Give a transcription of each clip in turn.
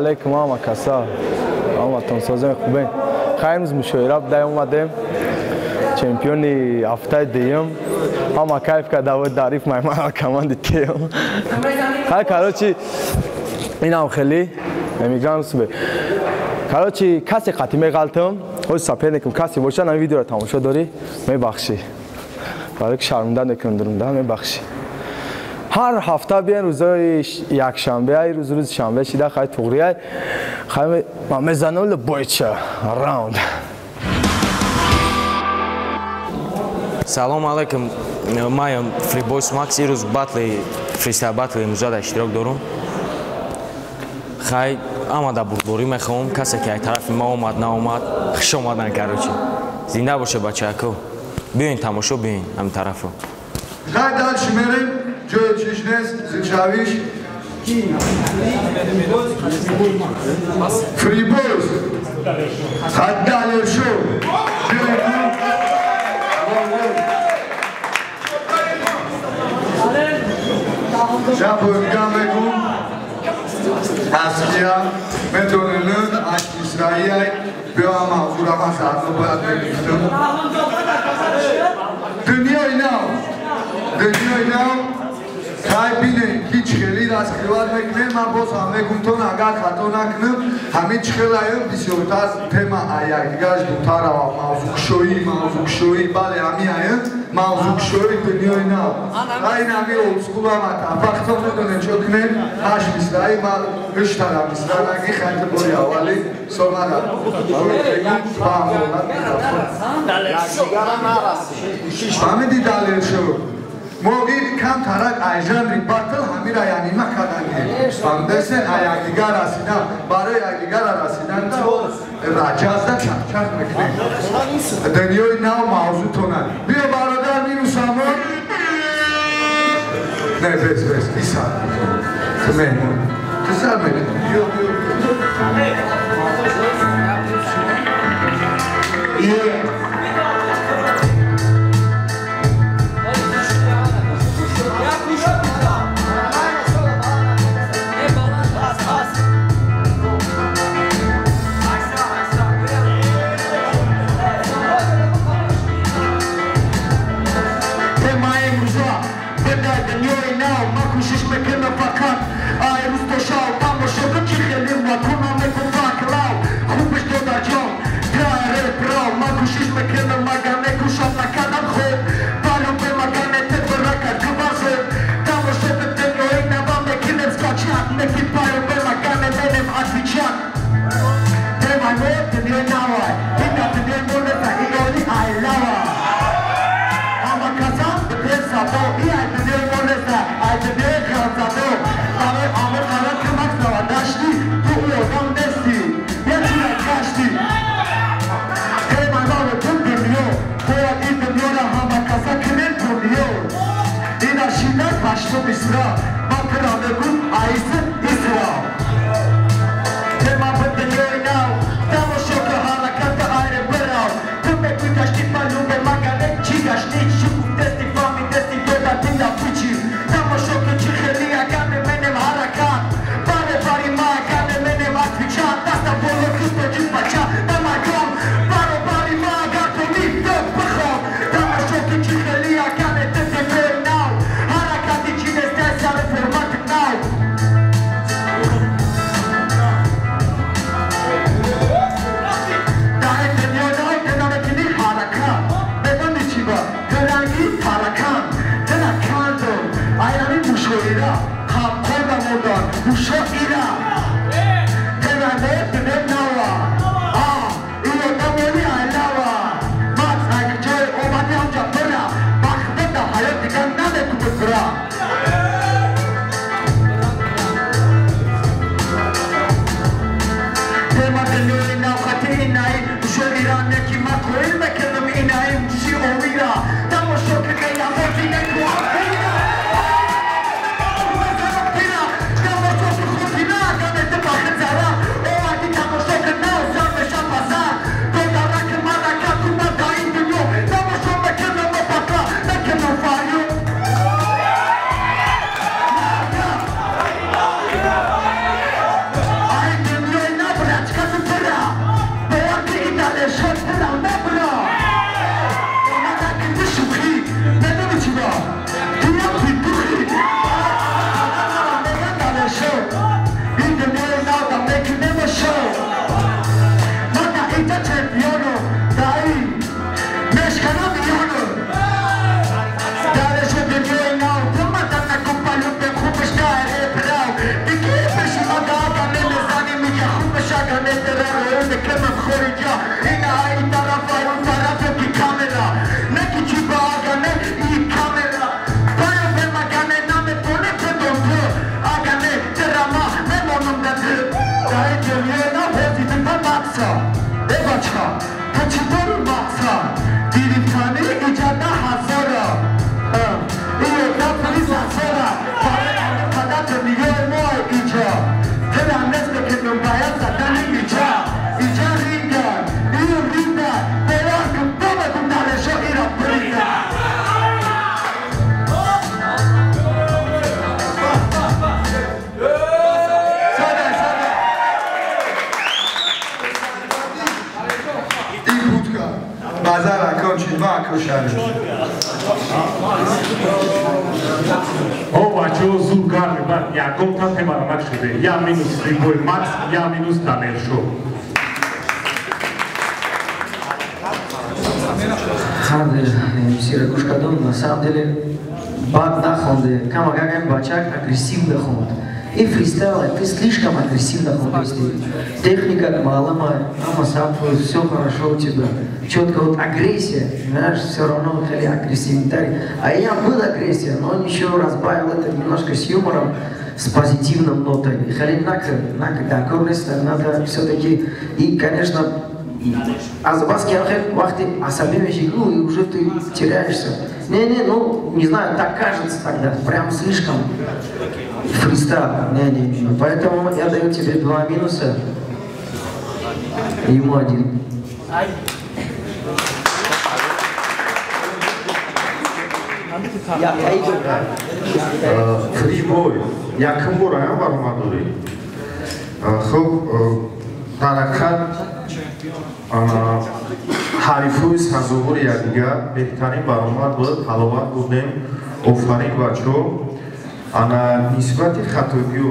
alaikum, mama caçar. Mama, estão sozinhos bem. خیمز مشویراب دای اومدیم. چمپیونی هفته دیم. اما کیف که داود داریف مای ما کماند تیم. خیلی کاروچی این هم خیلی نمیگم سبه کاروچی کسی قطیمه غلطم اوی سپیر نکم کسی باشن این ویدیو را تماشا داری؟ میبخشی. برای که شرمنده نکنم درم می میبخشی. Ҳар ҳафта биен рӯзои якшанбеай рӯз рӯзи шанбе шида хай туғрияй хай мезанам бойча раунд. Салому алайкум. Маям фрибойс макс ирӯз батли фристайл батли имрӯзада иштирок дорум. Хай амада бурдорӣ мехоҳам. Касе ки ай тарафи ма омад наомад хуш омадан карочи зинда боша бачаако биёин тамошо биёин ҳамин тарафро хай дальше мерем Joe Češnec Zičaviš, Fribos, Haddaljev Šov, Şapırgan ve kum, Asya, Metonel'in, İsrail, Böama, Kurama, Sarkı, Dünya inan, dünya inan, Кай бинен ки чхели раскривад мекунем ман боз ҳамегумтон агар хато накунам ҳамин чхелаем бисёртар тема аякдигараш дутар рава мавзукушоӣ мавзукушоӣ бале ҳами аем мавзукушои дунёи нав ай нами олдскуламата вақто медонем чо кунем ҳаш мисраи ма ҳуштара мисранаги хайта бори аввали сомада ҳамиди далершо მოგი კამ თარა აიჟანრი ბატალ ამირა ანიმა ხადანი ამდესენ აი აგიგარასიდან ბარე აგიგარარასიდან და რაჯას და ჩაკჩაკ მექნე დენიოი ნაო მაუზუ თონა ბიო ბაროდარ მინუს ამონ ნე ბეს ბეს ისა მე გზამე ბიო ბიო Başka bir sıra Bakır adı bu Ayısı İsra Wow. from. О бачаҳо зуд гар мебад ягонта темарамак шуде. Я минус рибой макс я минус данелшо харде мсира гӯшкардон на самом деле бад нахонде. Камакагам бачак агрессивно хонд и фристайл ты слишком агрессивно ходишь техника малама ама сам все хорошо у тебя. Четко вот агрессия знаешь все равно хали агрессивный а я был агрессия но он еще разбавил это немножко с юмором с позитивным нотой и хали нак нак дакорность надо все-таки и конечно и, а забас киахек, вахты асаби вехигу, ну, и уже ты теряешься. Не-не, ну, не знаю, так кажется тогда, прям слишком фристайл. Не-не, поэтому я даю тебе два минуса, и ему один. Э, Фрибой, я кому район бармадури? Э, Хоп, э, таракат, ҳарифҳои сазовори якдигар беҳтарин баромад буд ҳаловат будем офарин бачо ана нисбати хатогиё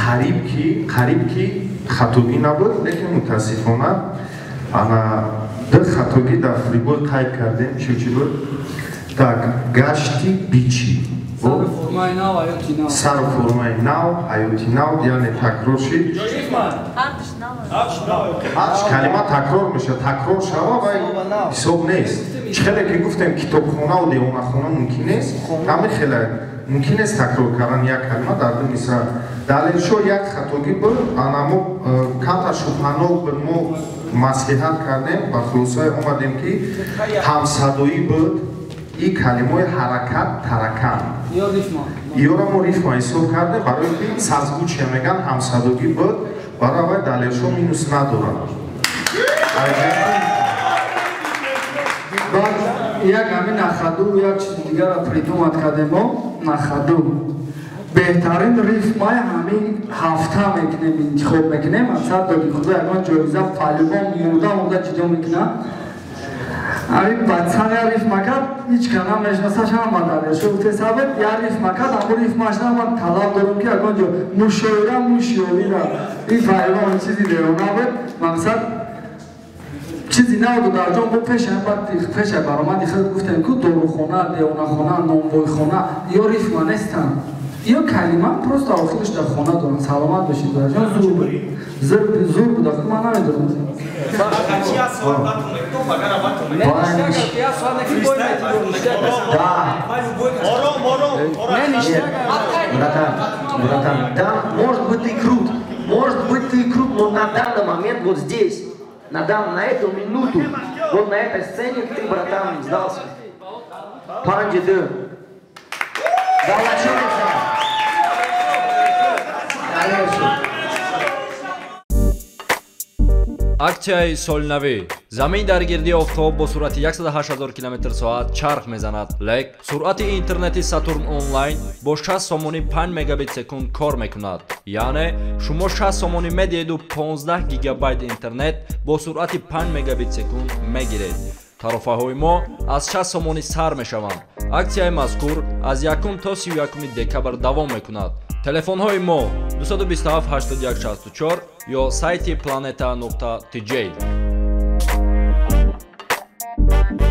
қариб ки қариб ки хатогӣ набуд лекин мутаассифона. Ана ду хатогӣ дар фрибой қайд кардем? Чӣ чӣ буд? Так гашти бичи. Сару формаи нав ҳаёти нав. яъне такрор шид калима такрор мешавад такрор шава вай ҳисоб нест. Чихеле ки гуфтем китобхонаву девонахона мумкин нест? Ҳами хеле мумкин аст такрор кардан як калима дар ду мисра. Далелшо як хатогӣ буд анамо э, камта шубҳанок буд мо маслиҳат кардем. Ба хулосае омадем ки ҳамсадоӣ буд и калимаи ҳаракат таракан иёра мо рифма ҳисоб кардем барои ки сазгучия меган ҳамсадогӣ буд барои вай далелшо минус надорад як ҳамин нахаду як чизи дигарро придумат кардемо нахаду беҳтарин рифмаи ҳамин ҳафта мекунем интихоб мекунем аксар доди худо ягон ҷоиза палюбон мурда мурда ҷидо мекуна ами бадсан я рифма кард ҳеч кана мешнасаш ҳама дарешу тесабет я рифма кард аму рифмашна ман талаб дорам ки ягон ҷо мушоира мушёвира и палюбон чизи дерона буд мақсад чизи навду дар ҷон бо пеша пеша баромади хел гуфтем ку дорухона девонахона номбойхона ё рифма нестан. Ё калима просто охираш дар хона дорам саломат бошед дар ҷон зур буд зур буда. Ку ман намедорам Да, может быть ты крут, может быть ты крут, но на данный момент вот здесь на, дан, на эту минуту, вот на этой сцене ты, братан, сдался. Панди. Конечно. аксияи солинавӣ замин дар гирди офтоб бо суръати 108000 км/соат чарх мезанад. Лек суръати интернети сатурн онлайн бо 60 сомонӣ 5 мегабит секунд кор мекунад. Яъне шумо 60 сомонӣ медиҳеду 15 гигабайт интернет бо суръати 5 мегабит секунд мегиред. Тарофаҳои мо аз 60 сомонӣ сар мешаванд. Аксияи мазкур аз 1 то 31 декабр давом мекунад. Телефонҳои мо 227 8164 ё сайти planeta tj Thank you.